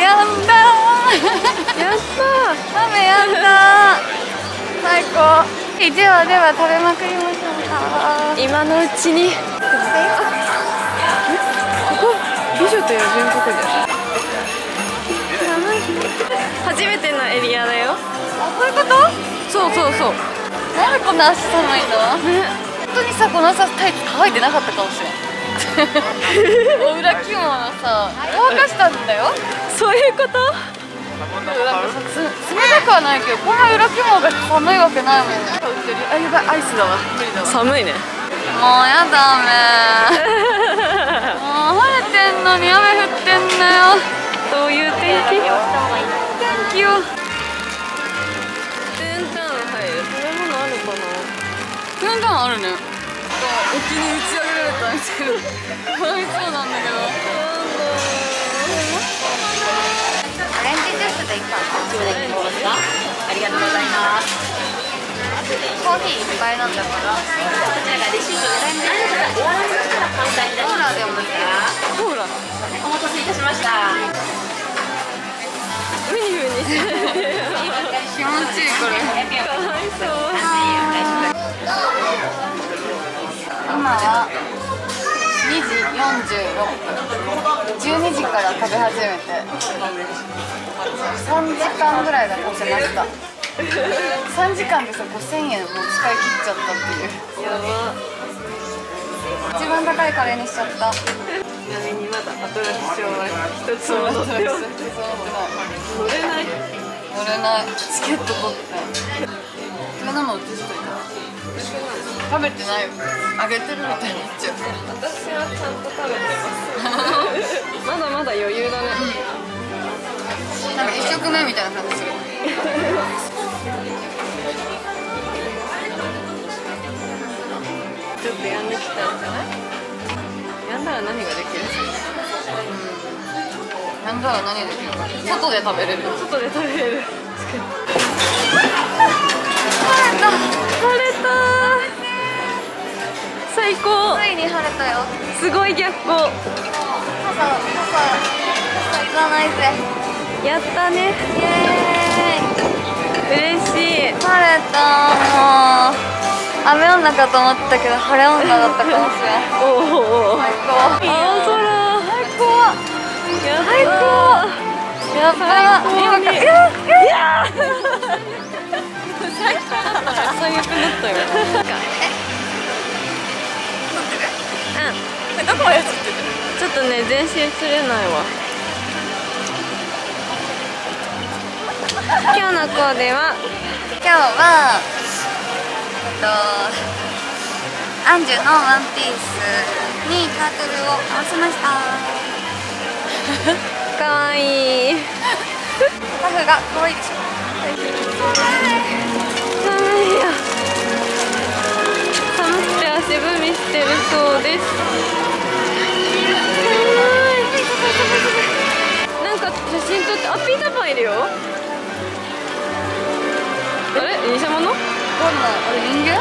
やんだ。やった雨やんだ。最高。ではでは食べまくりましょうか。今のうちに。ここ美女と野獣国じゃん初めてのエリアだよあそう？いう？ことそう？そう？そう？なんでこんな足寒いの本当にさこのさタイツ乾いてなかったかもしれんも う裏着物さ乾かしたんだよ。そういうこと？冷たくはないけどこんな裏着物が寒いわけないもんあやばいアイスだわ。寒いね。もうやだめ もう晴れてんのに雨降ってんだよ。どういう天気？天気をテンタウン入る。食べ物あるかな？あるね。沖に打ち上げかわいそうなんだけどオレンジジュースでいいかなありがとうございます。コーヒーいっぱい飲んだから。こちら。がレシートで終わられましたらカウンターに出しコーます。ラでもいいほらお待たせいたしました。ウニウニして気持ちいいこれかわいそう今は12時から食べ始めて。3時間ぐらいで越せました。3時間でさ5000円もう使い切っちゃったっていう。やば一番高いカレーにしちゃった。ちなみにまだアトラクションは一つも乗っては乗れない。乗れない。チケット取って。それなの映しといた食べてないよ。あげてるみたいになっちゃう。私はちゃんとなんか一食目みたいな感じする？ちょっとやんできたんじゃないやんだら何ができる。なんだろう何できる。か外で食べれる。外で食べれる。晴れた晴れた最高。ついに晴れたよすごい逆光傘傘傘いらないぜやったね。イエーイ。嬉しい。晴れた。もう雨女かと思ったけど晴れ女だったかもしれないおおお最高青空。最高。やった最高やった最高に今から。いやいや最悪だったよ。えどこまで映ってる？ちょっとね全身映れないわ今日のコーデは？今日はえっとアンジュのワンピースにタートルを合わせました。かわいい。パフが可愛いでしょ寒い。よ寒くて足踏みしてるそうですなあれ人間？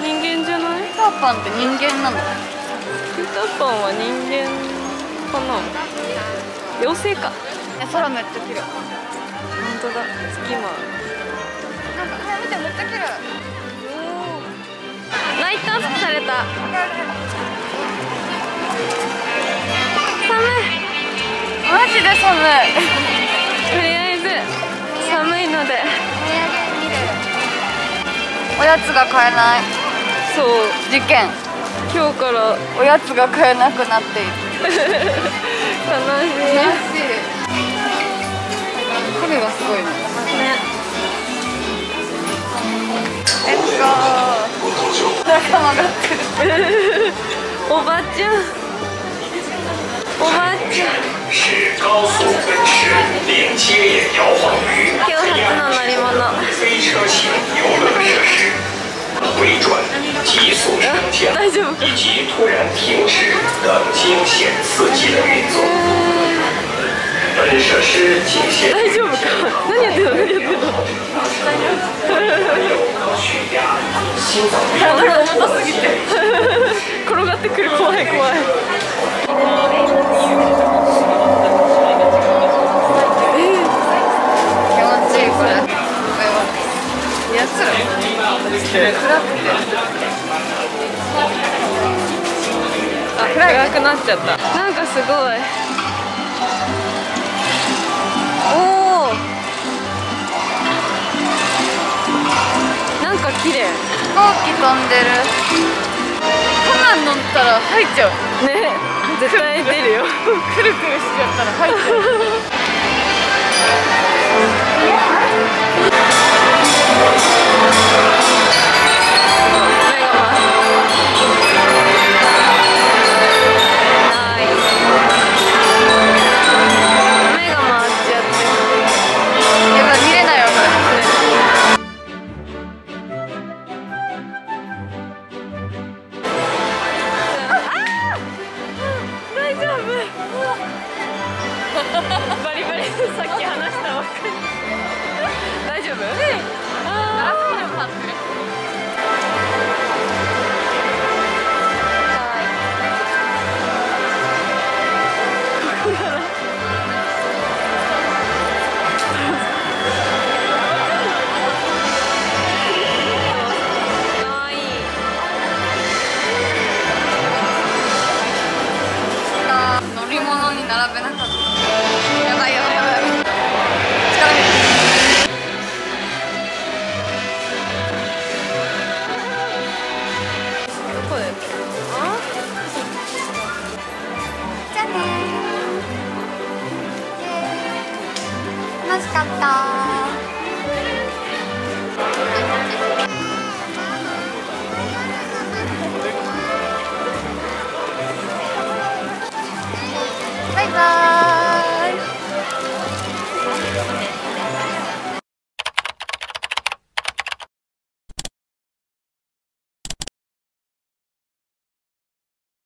人間じゃない？ピーターパンって人間なの？ピーターパンは人間かな？妖精か。え空めっちゃ綺麗。本当だ。月も。なんかね見てめっちゃ綺麗。ライトアップされた。寒い。マジで寒い。とりあえず寒いのでおやつが買えない。そう。事件。今日から。おやつが買えなくなっている。悲しい。影がすごいね。ね。レッツゴー仲間がってる。おばちゃんおばちゃん是高速奔驰连接眼摇晃鱼今日初の乗り物飞车型游乐设施，回转、急速升降大丈夫か以及突然停止等惊险刺激的运作。本设施仅限大丈夫か あ暗くなっちゃった。なんかすごい。おおなんか綺麗。飛行機飛んでる。こんなん乗ったら入っちゃう。ね。絶対出るよ。くるくるしちゃったら入っちゃう。目 並べなかったやばいやばいやばいやばい力入れどこで楽しかったバイバーイ